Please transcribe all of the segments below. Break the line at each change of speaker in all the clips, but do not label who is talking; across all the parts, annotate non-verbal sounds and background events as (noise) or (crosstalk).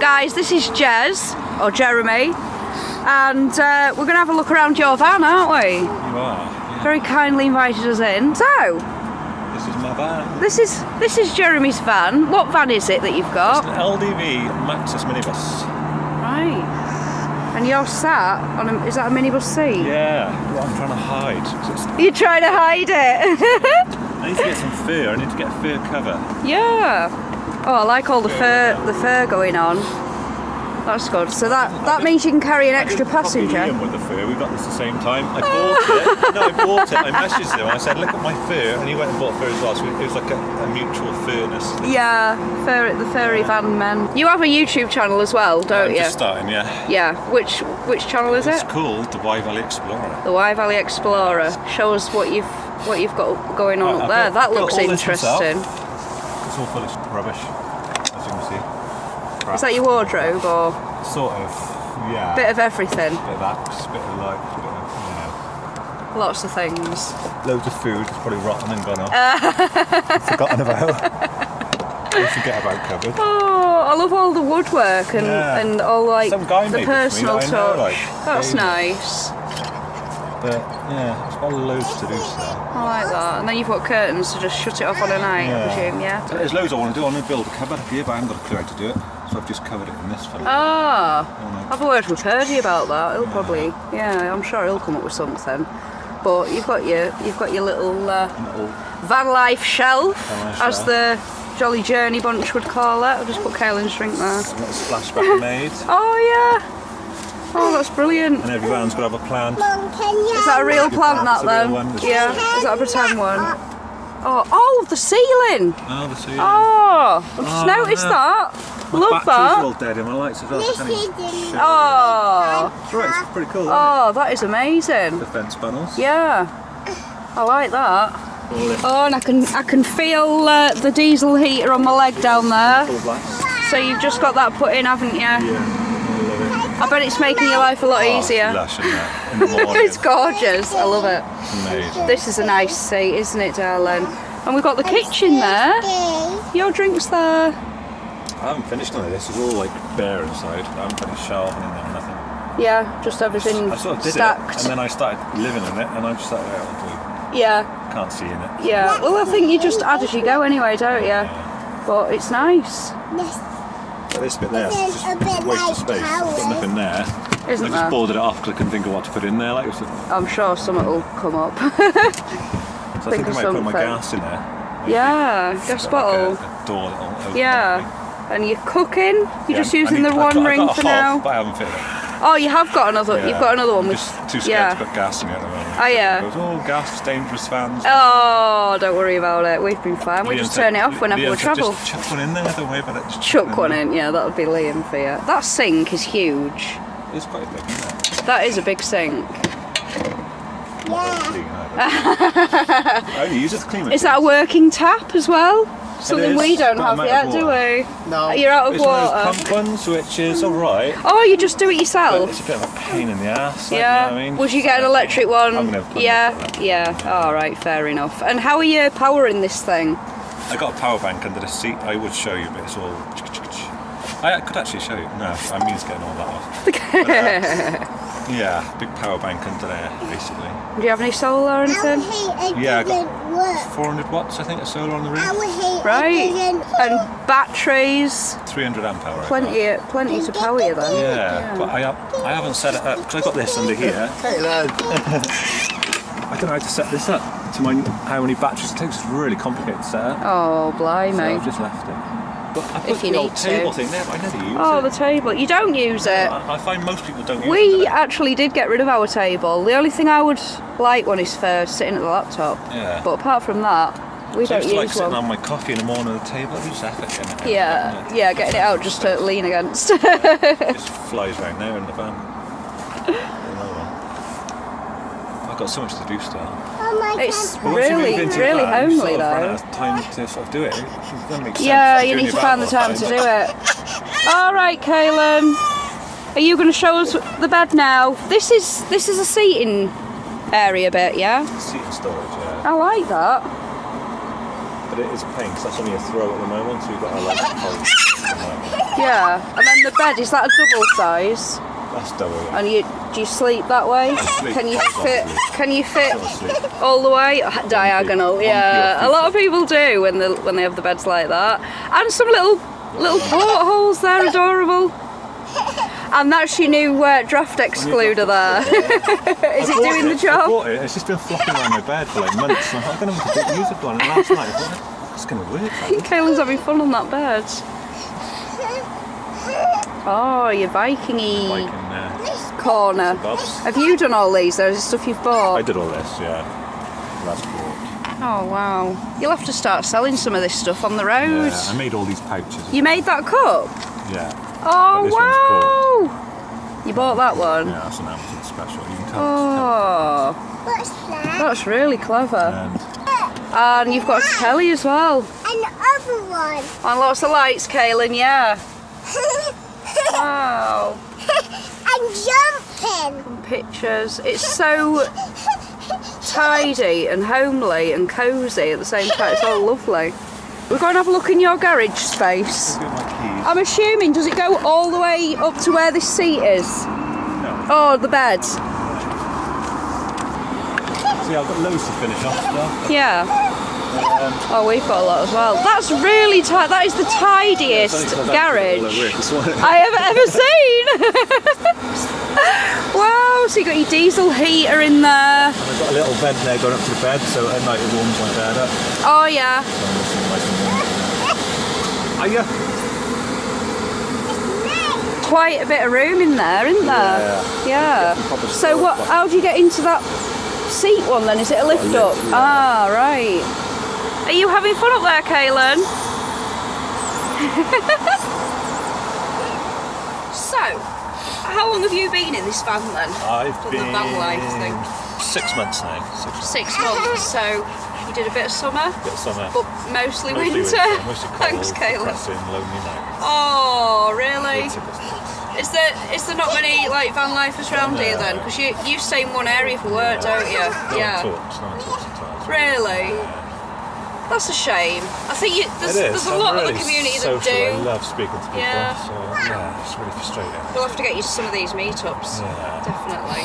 guys, this is Jez, or Jeremy, and uh, we're going to have a look around your van, aren't we?
You are. Yeah.
Very kindly invited us in. So,
This is my van.
this is this is Jeremy's van. What van is it that you've
It's
got?
an LDV Maxus minibus.
Right. And you're sat on a, is that a minibus seat?
Yeah. What I'm trying to hide. it's-
You're trying to hide it. (laughs)
I need to get some fur. I need to get fur cover.
yeah. Oh, I like all the fur the fur going on. That's good. So that that means you can carry an extra
I
passenger.
Liam with the fur. We got this at the same time. I bought it. No, I bought it. I messaged him. I said, "Look at my fur," and he went and bought fur as well. So it was like a, a mutual furness.
Yeah, fur, the furry van men. You have a YouTube channel as well, don't
I'm
you?
just starting. Yeah.
Yeah. Which which channel is
It's
it?
It's called the Wye Valley Explorer.
The Wye Valley Explorer. Show us what you've what you've got going on up
I've
there.
got-
that looks interesting.
It's all full of rubbish, as you can see. Crap.
Is that your wardrobe or
Sort of. Yeah.
bit of everything?
bit of axe, bit of like, bit of, you know.
Lots of things.
Loads of food that's probably rotten and gone off. (laughs) Forgotten about. I forget about cupboard.
Oh, I love all the woodwork and,
Yeah.
and all like the
made this me
personal
that know,
touch.
like,
That's nice.
But yeah, it's got loads to do still.
I like that. And then you've got curtains to just shut it off on a night, I presume, yeah?
There's loads I want to do. I want to build a cupboard here, but I haven't got a clue how to do it. So I've just covered it in this film.
Ah,
Oh,
I've always with Purdy about that. He'll probably, yeah, I'm sure he'll come up with something. But you've got your, you've got your little uh,
Little
van life shelf,
Van
as
shelf.
the Jolly Journey bunch would call it. I'll just put Kaylin's drink there.
little splashback made. (laughs)
Oh yeah. Oh, that's brilliant.
And every van's got to have a plant.
Is that a real plant, that
It's a
then? Yeah. Is that a pretend one? Oh, oh, the ceiling.
Oh, the sea.
Oh, I've just
Oh,
noticed
yeah.
that.
My
Love
batteries are
that.
all dead in my lights as well. so I can't even show you.
Oh,
It's right, it's pretty cool, isn't
oh, that is amazing.
The fence panels.
Yeah, I like that. Oh, and I can I can feel uh, the diesel heater on my leg down there. So you've just got that put in, haven't you?
Yeah. I love it.
I bet it's making your life a lot
Oh,
easier.
Lush, isn't it? In the (laughs) morning.
it's gorgeous. I love it.
Amazing.
This is a nice seat, isn't it, darling? And we've got the kitchen there. Your drinks there.
I haven't finished none of this. It's all like bare inside. I haven't put any shelving in there, nothing.
Yeah, just everything
I sort of did
stacked.
it, and then I started living in it, and I'm just like, oh,
yeah,
can't see in it.
yeah. Well, I think you just add as you go anyway, don't you? But it's nice,
But this bit there is just a waste of space. I've got nothing there. I
isn't
just
there?
boarded it off because I couldn't think of what to put in there. Like, was a, so
I'm sure something will come up. (laughs)
so I think I
of
might put my gas in there.
yeah, gas bottle.
Like a, a door that'll open
Yeah. And you're cooking. You're
Yeah,
just using
need-
the one
got-
ring
got a
for
hob,
now.
But I haven't fitted it.
Oh, you have got another.
Yeah.
You've got another one
I'm
with.
just too scared
yeah.
to put gas in it at the moment.
Oh, yeah.
It goes, oh, gas, dangerous fans.
Oh, don't worry about it. We've been fine. We
Liam
just turn it off whenever
Liam
we
said,
travel.
Just chuck one in there, don't worry about it. Just
Chuck one in. Yeah, that'll be Liam for you. That sink is huge.
It's quite big, isn't it?
That is a big sink. (laughs)
Oh, clean, I only use it to clean
Is that a working tap as well? Something
is,
we don't have yet, do we?
No.
You're out of
It's one of
water.
those pump ones, which is alright.
Oh, you just do it
But
yourself.
it's a bit of a pain in the ass. Like,
Yeah.
You know what I mean?
Would you get an electric one?
I'm gonna put
yeah. Yeah. All right. Fair enough. And how are you powering this thing?
I got a power bank under the seat. I would show you, but it's all. I could actually show you. No, I mean it's getting all that off. (laughs) But, uh, yeah, big power bank under there, basically.
Do you have any solar or anything?
Yeah, I got
work.
400 watts, I think, of solar on the
I
roof.
would hate
Right.
didn't
And batteries.
300 amp hour. I got.
Plenty. Plenty to power you then.
Yeah, but I, have- I haven't set it up because I got this under here. (laughs) I don't know how to set this up to my how many batteries it takes. It's really complicated to set up.
Oh,
So I've just left it. But I put
If you
the old
need to.
table thing there, but I never use
Oh,
it.
the table. You don't use it.
I, I find most people don't use
We
it.
actually did get rid of our table. The only thing I would like one is for sitting at the laptop.
Yeah.
But apart from that, we
So
don't
used to like
use
sitting on my coffee in the morning at the table. It's isn't it?
Yeah, yeah, getting it out just to lean against. (laughs)
It (laughs) just flies around there in the van. (laughs) One. I've got so much to do still.
Oh my
it's
But once you
really,
move
really
van,
homely
sort of
though.
time to sort of do it. It make
Yeah,
to
you need to find the
all
time to do it. All right, Kaylin. Are you going to show us the bed now? This is this is a seating area bit, yeah.
Seat storage, yeah.
I like that.
but it is a pain because that's only a throw at the moment, so you've got to like hold.
Yeah. And then the bed is that a double size?
That's double. Yeah.
And you do you sleep that way?
sleep
Can you fit? Can you fit all the way diagonal?
One
Yeah, a lot of people do when they when they have the beds like that. And some little little portholes there, adorable. And that's your new uh, draft excluder there. (laughs) Is it
I
doing the
I
job?
bought it. It's just been flopping around my bed for like months. I don't know if I can use it one. And last night it's going to work. I. (laughs)
Kaylin's having fun on that bed. (laughs) Oh, your Vikingy
uh,
corner. Have you done all these? Or is it stuff you've bought?
I did all this, yeah. Last bought.
Oh wow. You'll have to start selling some of this stuff on the road.
Yeah, I made all these pouches.
You made that cup?
Yeah.
Oh wow! You bought that one?
Yeah, that's an Amazon special. You can tell.
Oh,
What's that?
that's really clever.
And
And you've got ah. a telly as well.
Another one.
And lots of lights, Kaylin, yeah. (laughs) Wow. And pictures. It's so tidy and homely and cosy at the same time. It's all (laughs) lovely. We're going to have a look in your garage space.
look at my keys.
I'm assuming, does it go all the way up to where this seat is?
No.
Oh, the bed.
See, I've got loads to finish off still.
Yeah.
Um,
Oh, we've got a lot as well. That's really tight. That is the tidiest
It's only 'cause I've had to do all
garage
the work this morning.
I have ever seen. (laughs) (laughs) wow, so you got your diesel heater in there.
I've got a little vent there going up to the bed, so at night it warms my bed up.
Oh yeah.
So I'm listening nice and warm. Are you?
Quite a bit of room in there, isn't there?
Yeah.
Yeah. So what? How do you get into that seat one then? Is it a lift
lift,
up?
yeah.
Ah, right. Are you having fun up there, Kaylin? (laughs) so, how long have you been in this van then?
I've
For the
been
van life thing.
six months now. Six months.
Six months. So you did a bit of summer,
Bit of summer.
but mostly,
Mostly
winter.
Mostly (laughs) cold,
Thanks,
depressing, lonely night.
Oh, really?
It's a distance.
Is there is there not many like van lifers around here then? Because you you stay in one area for work, don't you?
No
Yeah.
talks, no talks at all.
That's a shame. I think you, there's, there's a
I'm
lot
really
of the community
social.
that
I
do.
love speaking to people.
Yeah.
So yeah, it's really frustrating.
We'll have to get you to some of these meetups.
Yeah.
Definitely.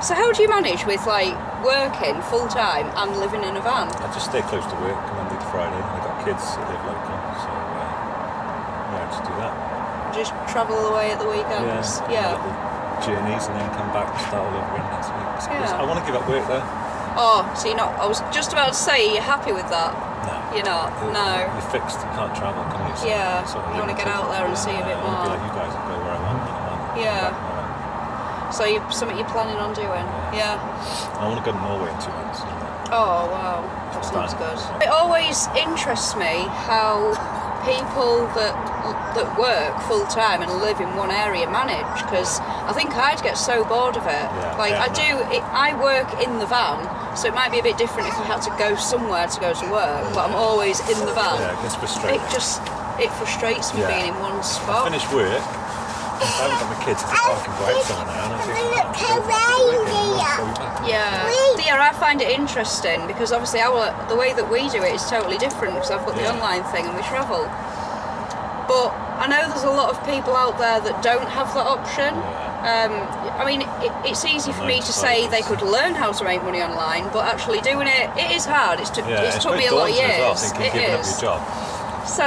So how do you manage with like working full time and living in a van?
I just stay close to work Monday to Friday. I've got kids that live local, so uh, yeah, I just do that.
Just travel away at the weekends?
Yeah. Little journeys and then come back and start all over again next week.
Yeah.
I want to give up work though.
Oh, so you're not I was just about to say you're happy with that.
No.
You're not? No.
You're fixed. You can't travel, can you? So
Yeah,
sort of
you wanna get out there and see a bit more.
like you guys go where I want I want.
Yeah.
Back when I want.
So you something you're planning on doing? Yeah.
I want to go to Norway in two months.
Oh wow, that sounds good. It always interests me how people that that work full time and live in one area manage because I think I'd get so bored of it.
Yeah,
like
yeah,
I do, it, I work in the van, so it might be a bit different if I had to go somewhere to go to work, but I'm always in the van.
Yeah, it gets
It just it frustrates me
Yeah.
being in one spot.
Finish work. I haven't got my kids to park and go out somewhere now. And I think,
Look,
"Oh, go to work again, let's go.
Yeah,
Wait.
yeah, I find it interesting because obviously our the way that we do it is totally different because I've got the
Yeah.
online thing and we travel. But I know there's a lot of people out there that don't have that option. Um, I mean, it, it's easy for me to say they could learn how to make money online, but actually doing it, it is hard. It's, took
Yeah,
it's
it's
took me a lot of
well,
years.
thinking
It
giving up your job.
So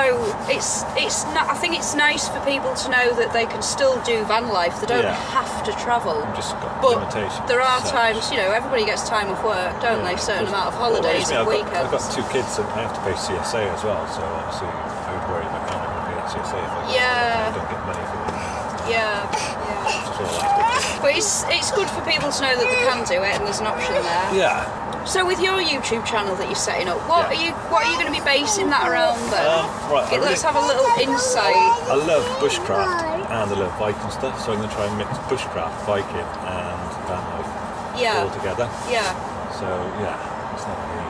it's it's not, I think it's nice for people to know that they can still do van life. They don't
Yeah.
have to travel.
Just got
But there are times, you know, everybody gets time off work, don't they? Certain amount of holidays
well,
and
I've got, I've got two kids and I have to pay CSA as well, so obviously I would worry about how I'm pay CSA if I,
Yeah.
I don't get money for it.
Yeah, yeah.
Just all that.
But it's it's good for people to know that they can do it and there's an option there.
Yeah.
So with your YouTube channel that you're setting up, what
Yeah.
are you what are you going to be basing that around then?
Um, right,
let's have a little insight.
I love bushcraft and I love Viking stuff, so I'm going to try and mix bushcraft, Viking, and van life
Yeah,
all together.
yeah,
So yeah, it's not really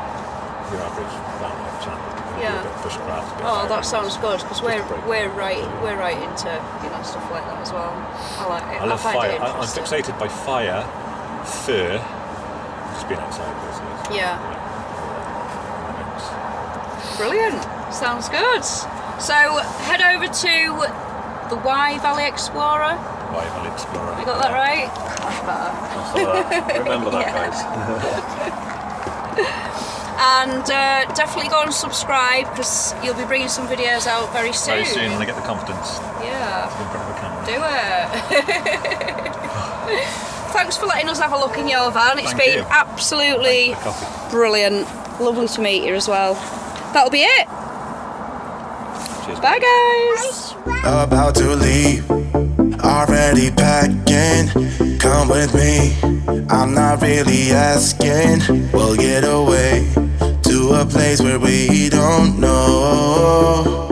your average van life channel.
Yeah.
A bit of bushcraft.
Oh, that sounds good because we're we're right we're right into you know stuff like that as well. I like it.
I love
find
fire.
it
I, I'm fixated by fire, fur, just being outside basically.
Yeah. Brilliant. Sounds good. So head over to the Wye Valley Explorer.
Wye Valley Explorer.
You got that right?
Remember that, (laughs)
Yeah.
guys. (laughs)
And uh, definitely go and subscribe because you'll be bringing some videos out very soon.
Very soon when I get the confidence
Yeah.
in front of a camera.
Do it. (laughs) Thanks for letting us have a look in your van. It's
Thank
been
you.
absolutely brilliant. Lovely to meet you as well. That'll be it.
Cheers.
Bye, guys.
about to leave. Already packing. Come with me. I'm not really asking. We'll get away a place where we don't know.